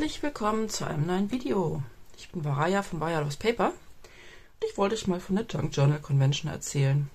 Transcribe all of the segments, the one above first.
Herzlich willkommen zu einem neuen Video. Ich bin Varaya von Varaya Loves Paper und ich wollte euch mal von der Junk Journal Convention erzählen.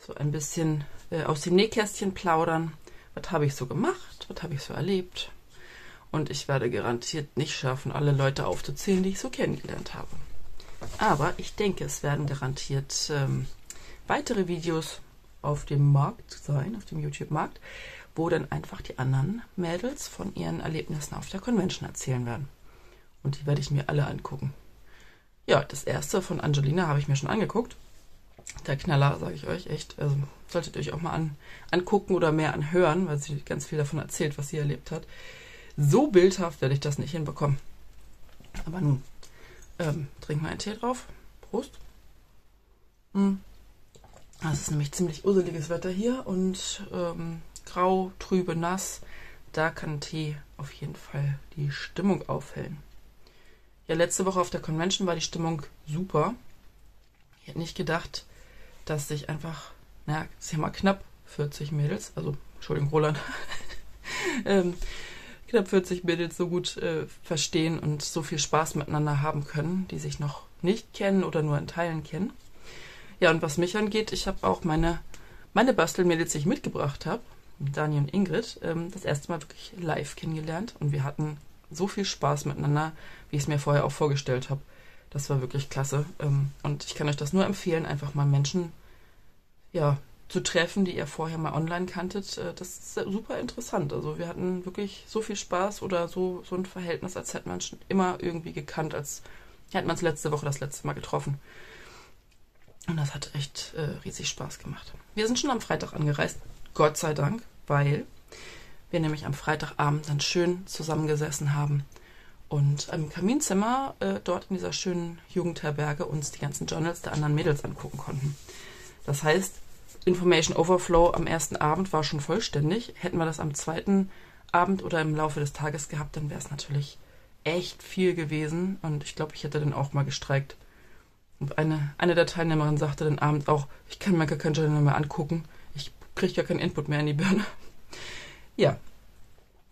So ein bisschen äh, aus dem Nähkästchen plaudern. Was habe ich so gemacht? Was habe ich so erlebt? Und ich werde garantiert nicht schaffen, alle Leute aufzuzählen, die ich so kennengelernt habe. Aber ich denke, es werden garantiert ähm, weitere Videos auf dem Markt sein, auf dem YouTube-Markt, wo dann einfach die anderen Mädels von ihren Erlebnissen auf der Convention erzählen werden. Und die werde ich mir alle angucken. Ja, das erste von Angelina habe ich mir schon angeguckt. Der Knaller, sage ich euch, echt. Also solltet ihr euch auch mal an, angucken oder mehr anhören, weil sie ganz viel davon erzählt, was sie erlebt hat. So bildhaft werde ich das nicht hinbekommen. Aber nun, ähm, trink mal einen Tee drauf. Prost. Mm. Es ist nämlich ziemlich useliges Wetter hier und ähm, grau, trübe, nass. Da kann Tee auf jeden Fall die Stimmung aufhellen. Ja, letzte Woche auf der Convention war die Stimmung super. Ich hätte nicht gedacht, dass sich einfach, naja, es mal knapp 40 Mädels, also Entschuldigung, Roland, ähm, knapp 40 Mädels so gut äh, verstehen und so viel Spaß miteinander haben können, die sich noch nicht kennen oder nur in Teilen kennen. Ja, und was mich angeht, ich habe auch meine, meine Bastelmädels, die ich mitgebracht habe, Dani und Ingrid, ähm, das erste Mal wirklich live kennengelernt und wir hatten so viel Spaß miteinander, wie ich es mir vorher auch vorgestellt habe. Das war wirklich klasse. Ähm, und ich kann euch das nur empfehlen, einfach mal Menschen ja, zu treffen, die ihr vorher mal online kanntet. Äh, das ist super interessant. Also wir hatten wirklich so viel Spaß oder so, so ein Verhältnis, als hätte man schon immer irgendwie gekannt, als hätte man es letzte Woche das letzte Mal getroffen. Und das hat echt äh, riesig Spaß gemacht. Wir sind schon am Freitag angereist, Gott sei Dank weil wir nämlich am Freitagabend dann schön zusammengesessen haben und im Kaminzimmer äh, dort in dieser schönen Jugendherberge uns die ganzen Journals der anderen Mädels angucken konnten. Das heißt, Information Overflow am ersten Abend war schon vollständig. Hätten wir das am zweiten Abend oder im Laufe des Tages gehabt, dann wäre es natürlich echt viel gewesen und ich glaube, ich hätte dann auch mal gestreikt. Und eine, eine der Teilnehmerinnen sagte dann abends auch, ich kann mir gar kein Journal mehr angucken kriege ja keinen Input mehr in die Birne. Ja,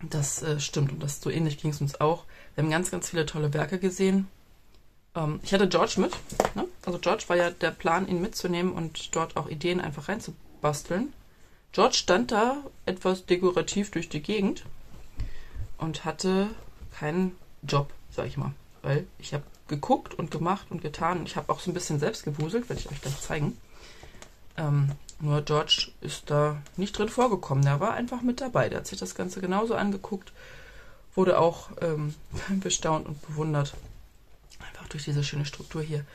das äh, stimmt und das so ähnlich ging es uns auch. Wir haben ganz, ganz viele tolle Werke gesehen. Ähm, ich hatte George mit. Ne? Also George war ja der Plan, ihn mitzunehmen und dort auch Ideen einfach reinzubasteln. George stand da etwas dekorativ durch die Gegend und hatte keinen Job, sag ich mal. Weil ich habe geguckt und gemacht und getan ich habe auch so ein bisschen selbst gewuselt, werde ich euch gleich zeigen. Ähm, nur George ist da nicht drin vorgekommen. Der war einfach mit dabei. Der hat sich das Ganze genauso angeguckt, wurde auch ähm, bestaunt und bewundert. Einfach durch diese schöne Struktur hier.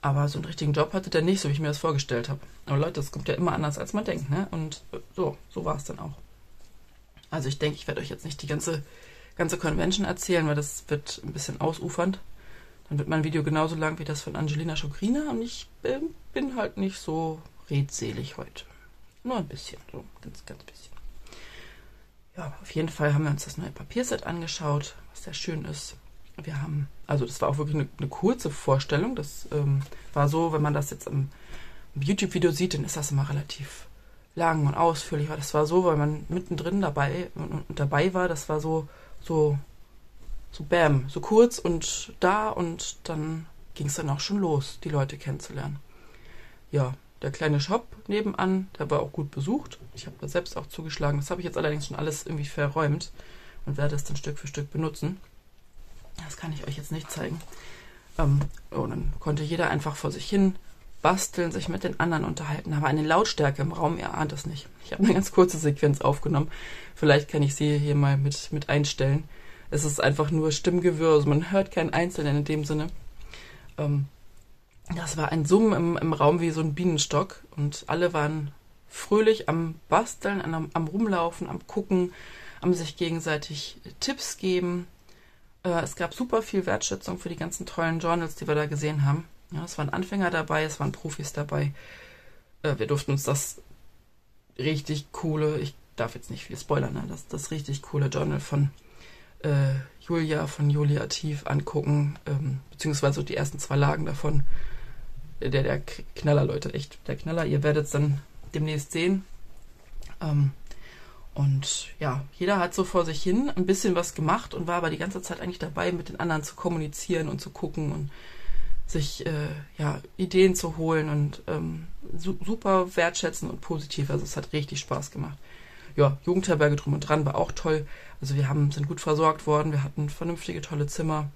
Aber so einen richtigen Job hatte der nicht, so wie ich mir das vorgestellt habe. Aber Leute, das kommt ja immer anders, als man denkt, ne? Und äh, so, so war es dann auch. Also ich denke, ich werde euch jetzt nicht die ganze, ganze Convention erzählen, weil das wird ein bisschen ausufernd. Dann wird mein Video genauso lang wie das von Angelina Schokrina und ich äh, bin halt nicht so redselig heute. Nur ein bisschen, so ganz, ganz bisschen. Ja, auf jeden Fall haben wir uns das neue Papierset angeschaut, was sehr schön ist. Wir haben, also das war auch wirklich eine, eine kurze Vorstellung. Das ähm, war so, wenn man das jetzt im, im YouTube-Video sieht, dann ist das immer relativ lang und ausführlich. Aber das war so, weil man mittendrin dabei dabei war. Das war so, so, so bam, so kurz und da und dann ging es dann auch schon los, die Leute kennenzulernen. Ja, der kleine Shop nebenan, der war auch gut besucht. Ich habe da selbst auch zugeschlagen. Das habe ich jetzt allerdings schon alles irgendwie verräumt und werde es dann Stück für Stück benutzen. Das kann ich euch jetzt nicht zeigen. Ähm, und dann konnte jeder einfach vor sich hin basteln, sich mit den anderen unterhalten. War eine Lautstärke im Raum, ihr ahnt es nicht. Ich habe eine ganz kurze Sequenz aufgenommen. Vielleicht kann ich sie hier mal mit, mit einstellen. Es ist einfach nur Stimmgewirr, also man hört keinen Einzelnen in dem Sinne. Ähm, das war ein Summen im, im Raum wie so ein Bienenstock und alle waren fröhlich am Basteln, am, am Rumlaufen, am Gucken, am sich gegenseitig Tipps geben. Äh, es gab super viel Wertschätzung für die ganzen tollen Journals, die wir da gesehen haben. Ja, es waren Anfänger dabei, es waren Profis dabei. Äh, wir durften uns das richtig coole, ich darf jetzt nicht viel spoilern, ne? das, das richtig coole Journal von äh, Julia, von Julia Tief angucken, ähm, beziehungsweise die ersten zwei Lagen davon der, der Knaller, Leute, echt der Knaller. Ihr werdet es dann demnächst sehen. Ähm, Und ja, jeder hat so vor sich hin ein bisschen was gemacht und war aber die ganze Zeit eigentlich dabei, mit den anderen zu kommunizieren und zu gucken und sich äh, ja, Ideen zu holen und ähm, su super wertschätzen und positiv. Also es hat richtig Spaß gemacht. Ja, Jugendherberge drum und dran war auch toll. Also wir haben, sind gut versorgt worden, wir hatten vernünftige, tolle Zimmer.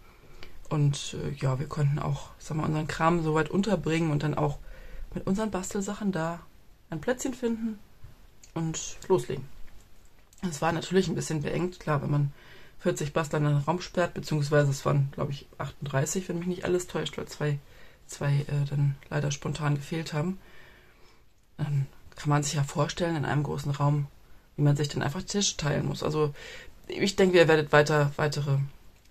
Und äh, ja, wir konnten auch, sag mal, unseren Kram so weit unterbringen und dann auch mit unseren Bastelsachen da ein Plätzchen finden und loslegen. Es war natürlich ein bisschen beengt, klar, wenn man 40 Bastler in einen Raum sperrt, beziehungsweise es waren, glaube ich, 38, wenn mich nicht alles täuscht, weil zwei, zwei äh, dann leider spontan gefehlt haben. Dann kann man sich ja vorstellen, in einem großen Raum, wie man sich dann einfach Tisch teilen muss. Also ich denke, ihr werdet weiter weitere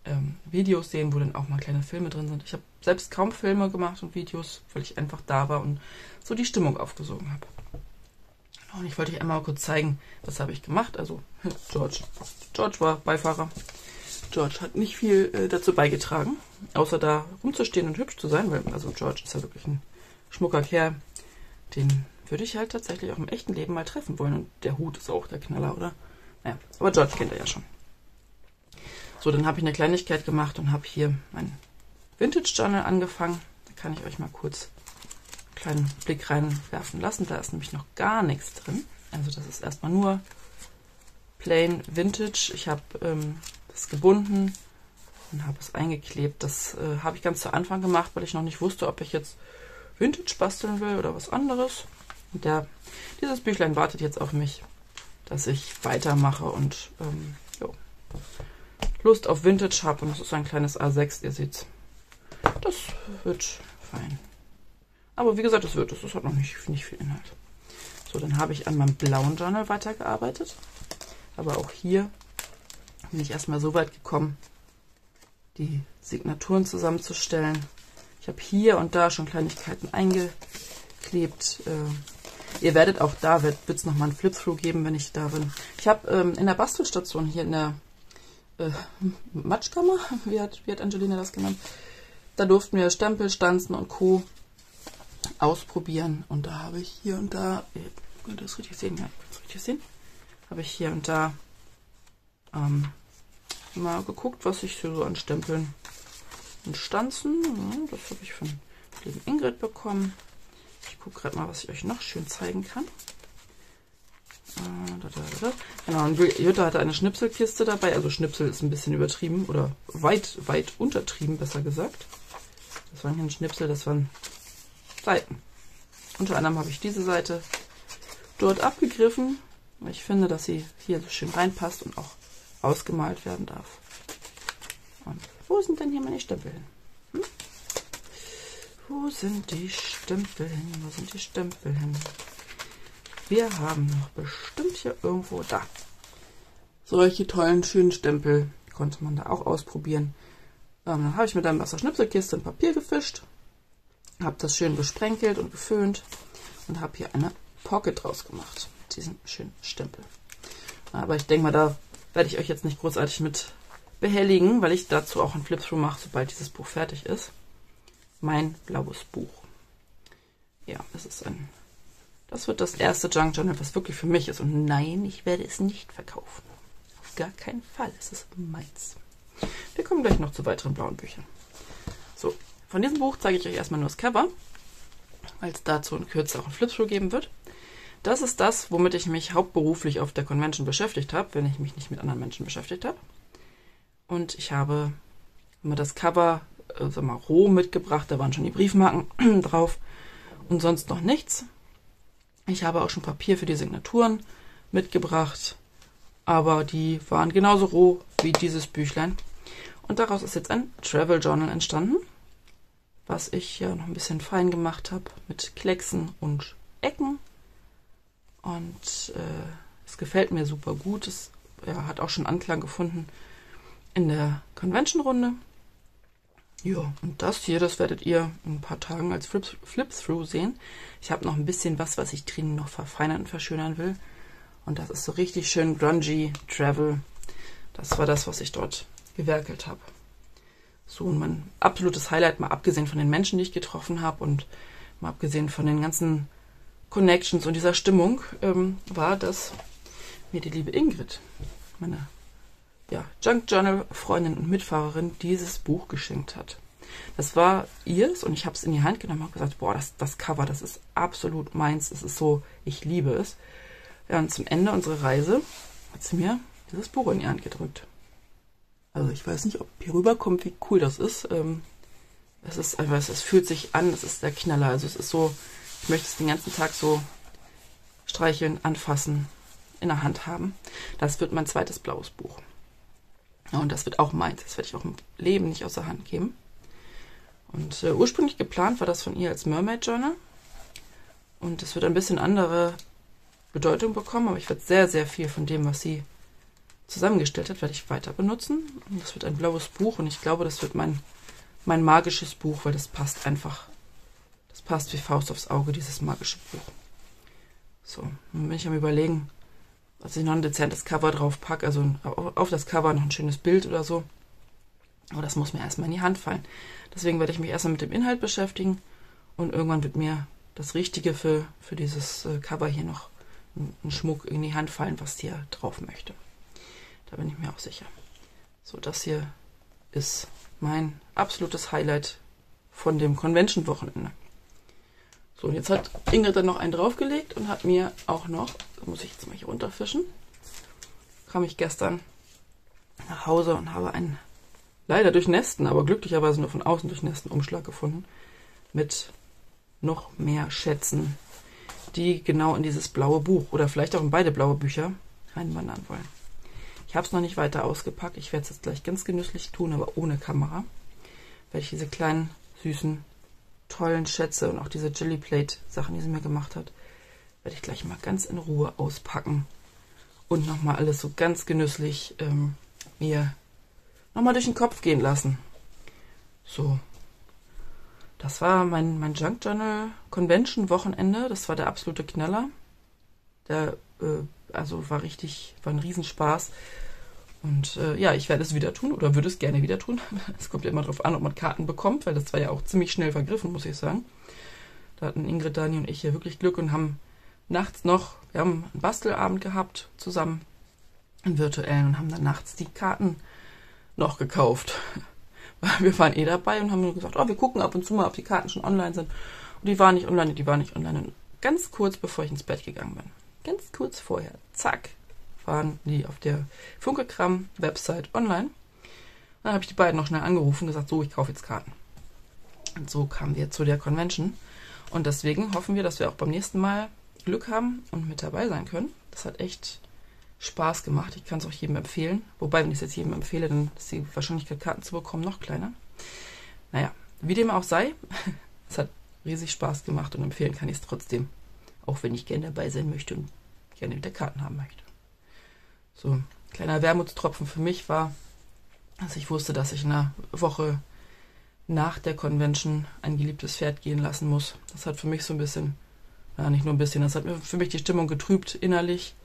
ähm, Videos sehen, wo dann auch mal kleine Filme drin sind. Ich habe selbst kaum Filme gemacht und Videos, weil ich einfach da war und so die Stimmung aufgesogen habe. Und ich wollte euch einmal kurz zeigen, was habe ich gemacht. Also George. George war Beifahrer. George hat nicht viel äh, dazu beigetragen, außer da rumzustehen und hübsch zu sein, weil also George ist ja wirklich ein schmucker Kerl. Den würde ich halt tatsächlich auch im echten Leben mal treffen wollen. Und der Hut ist auch der Knaller, oder? Naja, aber George kennt er ja schon. So, dann habe ich eine Kleinigkeit gemacht und habe hier mein Vintage Journal angefangen. Da kann ich euch mal kurz kleinen Blick reinwerfen lassen. Da ist nämlich noch gar nichts drin. Also das ist erstmal nur plain Vintage. Ich habe ähm, das gebunden und habe es eingeklebt. Das äh, habe ich ganz zu Anfang gemacht, weil ich noch nicht wusste, ob ich jetzt Vintage basteln will oder was anderes. Und der, dieses Büchlein wartet jetzt auf mich, dass ich weitermache und ähm, Lust auf Vintage habe. Und es ist ein kleines A6, ihr seht Das wird fein. Aber wie gesagt, es wird es. Das hat noch nicht, nicht viel Inhalt. So, dann habe ich an meinem blauen Journal weitergearbeitet. Aber auch hier bin ich erstmal so weit gekommen, die Signaturen zusammenzustellen. Ich habe hier und da schon Kleinigkeiten eingeklebt. Äh, ihr werdet auch da, wird es nochmal einen Flip-Through geben, wenn ich da bin. Ich habe ähm, in der Bastelstation hier in der äh, Matschkammer, wie hat, wie hat Angelina das genannt, da durften wir Stempel, Stanzen und Co ausprobieren. Und da habe ich hier und da, ihr könnt das richtig sehen, ja, das richtig sehen, habe ich hier und da ähm, mal geguckt, was ich so an Stempeln und Stanzen, ja, das habe ich von lieben Ingrid bekommen. Ich gucke gerade mal, was ich euch noch schön zeigen kann. Genau, und Jutta hatte eine Schnipselkiste dabei. Also Schnipsel ist ein bisschen übertrieben oder weit, weit untertrieben, besser gesagt. Das waren kein Schnipsel, das waren Seiten. Unter anderem habe ich diese Seite dort abgegriffen, ich finde, dass sie hier so schön reinpasst und auch ausgemalt werden darf. Und wo sind denn hier meine Stempel hin? Hm? Wo sind die Stempel hin? Wo sind die Stempel hin? Wir haben noch bestimmt hier irgendwo da. Solche tollen, schönen Stempel konnte man da auch ausprobieren. Ähm, dann habe ich mit einem Wasserschnipselkiste ein Papier gefischt habe das schön besprenkelt und geföhnt und habe hier eine Pocket draus gemacht. Mit diesem schönen Stempel. Aber ich denke mal, da werde ich euch jetzt nicht großartig mit behelligen, weil ich dazu auch ein Flip-Through mache, sobald dieses Buch fertig ist. Mein blaues Buch. Ja, das ist ein. Das wird das erste Junk Journal, was wirklich für mich ist. Und nein, ich werde es nicht verkaufen. Auf gar keinen Fall. Es ist meins. Wir kommen gleich noch zu weiteren blauen Büchern. So, von diesem Buch zeige ich euch erstmal nur das Cover, weil es dazu in Kürze auch ein Flipthrough geben wird. Das ist das, womit ich mich hauptberuflich auf der Convention beschäftigt habe, wenn ich mich nicht mit anderen Menschen beschäftigt habe. Und ich habe immer das Cover äh, sag mal, roh mitgebracht, da waren schon die Briefmarken drauf und sonst noch nichts. Ich habe auch schon Papier für die Signaturen mitgebracht, aber die waren genauso roh wie dieses Büchlein. Und daraus ist jetzt ein Travel Journal entstanden was ich ja noch ein bisschen fein gemacht habe mit Klecksen und Ecken. Und äh, es gefällt mir super gut. Es ja, hat auch schon Anklang gefunden in der Convention-Runde. Ja, und das hier, das werdet ihr in ein paar Tagen als Flip-Through sehen. Ich habe noch ein bisschen was, was ich drinnen noch verfeinern und verschönern will. Und das ist so richtig schön grungy Travel. Das war das, was ich dort gewerkelt habe so mein absolutes Highlight, mal abgesehen von den Menschen, die ich getroffen habe und mal abgesehen von den ganzen Connections und dieser Stimmung, ähm, war, dass mir die liebe Ingrid, meine ja, Junk Journal Freundin und Mitfahrerin, dieses Buch geschenkt hat. Das war ihrs und ich habe es in die Hand genommen und gesagt, boah, das, das Cover, das ist absolut meins. Es ist so, ich liebe es. Ja, und zum Ende unserer Reise hat sie mir dieses Buch in die Hand gedrückt. Also ich weiß nicht, ob hier rüberkommt, wie cool das ist. Ähm, es ist einfach, es fühlt sich an, es ist der Knaller. Also es ist so, ich möchte es den ganzen Tag so streicheln, anfassen, in der Hand haben. Das wird mein zweites blaues Buch. Und das wird auch meins. Das werde ich auch im Leben nicht aus der Hand geben. Und äh, ursprünglich geplant war das von ihr als Mermaid Journal. Und es wird ein bisschen andere Bedeutung bekommen, aber ich werde sehr, sehr viel von dem, was sie zusammengestellt hat, werde ich weiter benutzen. Und das wird ein blaues Buch und ich glaube, das wird mein, mein magisches Buch, weil das passt einfach. Das passt wie Faust aufs Auge, dieses magische Buch. So, dann bin ich am überlegen, dass ich noch ein dezentes Cover drauf packe, also auf das Cover noch ein schönes Bild oder so. Aber das muss mir erstmal in die Hand fallen. Deswegen werde ich mich erstmal mit dem Inhalt beschäftigen und irgendwann wird mir das Richtige für, für dieses äh, Cover hier noch ein Schmuck in die Hand fallen, was hier drauf möchte. Da bin ich mir auch sicher. So, das hier ist mein absolutes Highlight von dem Convention-Wochenende. So, jetzt hat Ingrid dann noch einen draufgelegt und hat mir auch noch, muss ich jetzt mal hier runterfischen, kam ich gestern nach Hause und habe einen leider durchnässten, aber glücklicherweise nur von außen durchnässten Umschlag gefunden mit noch mehr Schätzen, die genau in dieses blaue Buch oder vielleicht auch in beide blaue Bücher reinwandern wollen. Ich habe es noch nicht weiter ausgepackt. Ich werde es jetzt gleich ganz genüsslich tun, aber ohne Kamera. Werde ich diese kleinen, süßen, tollen Schätze und auch diese Jelly Plate Sachen, die sie mir gemacht hat, werde ich gleich mal ganz in Ruhe auspacken und nochmal alles so ganz genüsslich ähm, mir nochmal durch den Kopf gehen lassen. So. Das war mein, mein Junk Journal Convention Wochenende. Das war der absolute Knaller. Der, äh, also war richtig, war ein Riesenspaß. Und äh, ja, ich werde es wieder tun oder würde es gerne wieder tun. Es kommt ja immer darauf an, ob man Karten bekommt, weil das war ja auch ziemlich schnell vergriffen, muss ich sagen. Da hatten Ingrid, Dani und ich hier wirklich Glück und haben nachts noch, wir haben einen Bastelabend gehabt zusammen, einen virtuellen und haben dann nachts die Karten noch gekauft. Wir waren eh dabei und haben nur gesagt, oh, wir gucken ab und zu mal, ob die Karten schon online sind. Und die waren nicht online, die waren nicht online. Und ganz kurz bevor ich ins Bett gegangen bin, ganz kurz vorher, zack, waren die auf der Funkelkram-Website online. Dann habe ich die beiden noch schnell angerufen und gesagt, so, ich kaufe jetzt Karten. Und so kamen wir zu der Convention. Und deswegen hoffen wir, dass wir auch beim nächsten Mal Glück haben und mit dabei sein können. Das hat echt Spaß gemacht. Ich kann es auch jedem empfehlen. Wobei, wenn ich es jetzt jedem empfehle, dann ist die Wahrscheinlichkeit, Karten zu bekommen, noch kleiner. Naja, wie dem auch sei, es hat riesig Spaß gemacht und empfehlen kann ich es trotzdem. Auch wenn ich gerne dabei sein möchte und gerne wieder Karten haben möchte. So, kleiner Wermutstropfen für mich war, dass ich wusste, dass ich in einer Woche nach der Convention ein geliebtes Pferd gehen lassen muss. Das hat für mich so ein bisschen, ja, nicht nur ein bisschen, das hat für mich die Stimmung getrübt innerlich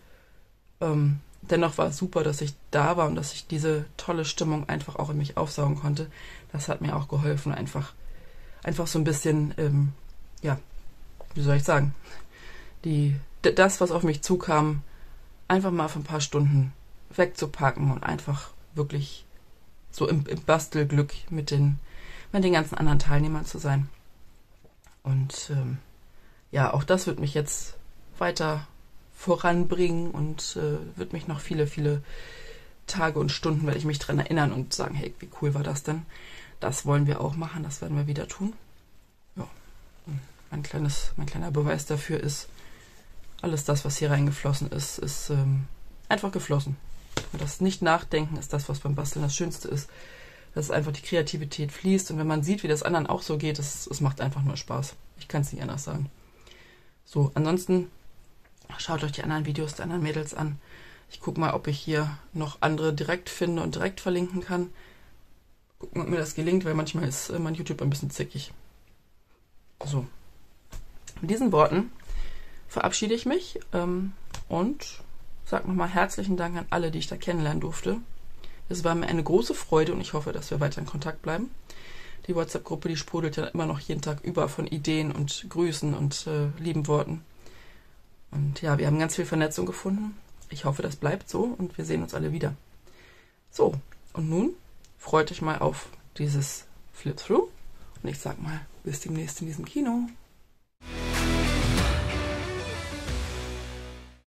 ähm, dennoch war es super, dass ich da war und dass ich diese tolle Stimmung einfach auch in mich aufsaugen konnte. Das hat mir auch geholfen, einfach, einfach so ein bisschen, ähm, ja, wie soll ich sagen, die, das, was auf mich zukam, einfach mal für ein paar Stunden wegzupacken und einfach wirklich so im, im Bastelglück mit den, mit den ganzen anderen Teilnehmern zu sein. Und ähm, ja, auch das wird mich jetzt weiter voranbringen und äh, wird mich noch viele, viele Tage und Stunden werde ich mich dran erinnern und sagen, hey, wie cool war das denn? Das wollen wir auch machen, das werden wir wieder tun. Ja, mein kleines, mein kleiner Beweis dafür ist, alles das, was hier reingeflossen ist, ist ähm, einfach geflossen. Und das Nicht-Nachdenken ist das, was beim Basteln das Schönste ist. Dass einfach die Kreativität fließt und wenn man sieht, wie das anderen auch so geht, es, es macht einfach nur Spaß. Ich kann es nicht anders sagen. So, ansonsten Schaut euch die anderen Videos der anderen Mädels an. Ich gucke mal, ob ich hier noch andere direkt finde und direkt verlinken kann. Gucken, ob mir das gelingt, weil manchmal ist äh, mein YouTube ein bisschen zickig. So. Mit diesen Worten verabschiede ich mich ähm, und sage nochmal herzlichen Dank an alle, die ich da kennenlernen durfte. Es war mir eine große Freude und ich hoffe, dass wir weiter in Kontakt bleiben. Die WhatsApp-Gruppe, die sprudelt ja immer noch jeden Tag über von Ideen und Grüßen und äh, lieben Worten. Und ja, wir haben ganz viel Vernetzung gefunden Ich hoffe, das bleibt so und wir sehen uns alle wieder. So, und nun freut euch mal auf dieses Flip-Through. Und ich sag mal, bis demnächst in diesem Kino.